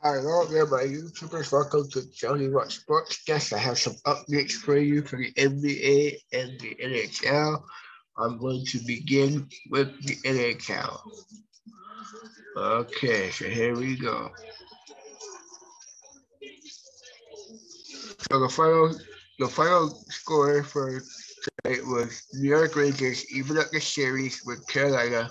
Hello there, my YouTubers. Welcome to Jonny Watts Sportsdesk. I have some updates for you for the NBA and the NHL. I'm going to begin with the NHL. Okay, so here we go. So the final, the final score for tonight was New York Rangers even up the series with Carolina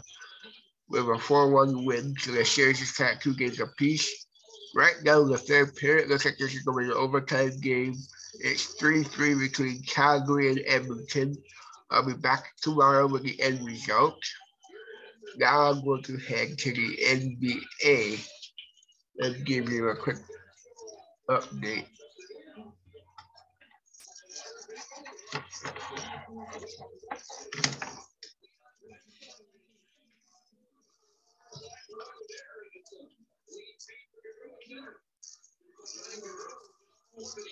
with a 4-1 win. So the series is cut two games apiece. Right now, the third period looks like this is going to be an overtime game. It's 3 3 between Calgary and Edmonton. I'll be back tomorrow with the end result. Now I'm going to head to the NBA and give you a quick update.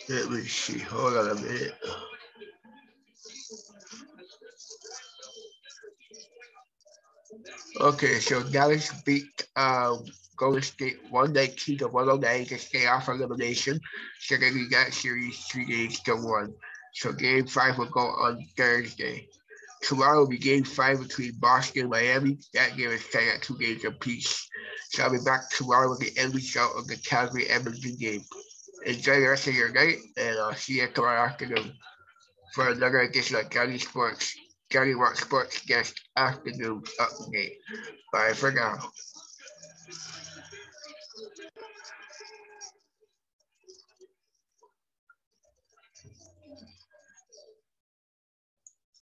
Let me see. Hold on a minute. Okay, so Dallas beat um, Golden State 119 to 109 to stay off elimination. So then we got series three games to one. So game five will go on Thursday. Tomorrow will be game five between Boston and Miami. That game is set at two games apiece. So I'll be back tomorrow with the end result of the Calgary Edmonton game. Enjoy the rest of your night, and I'll see you tomorrow afternoon for another edition of Jonny Sports, Jonny Rock Sportsdesk Afternoon Update. Bye for now.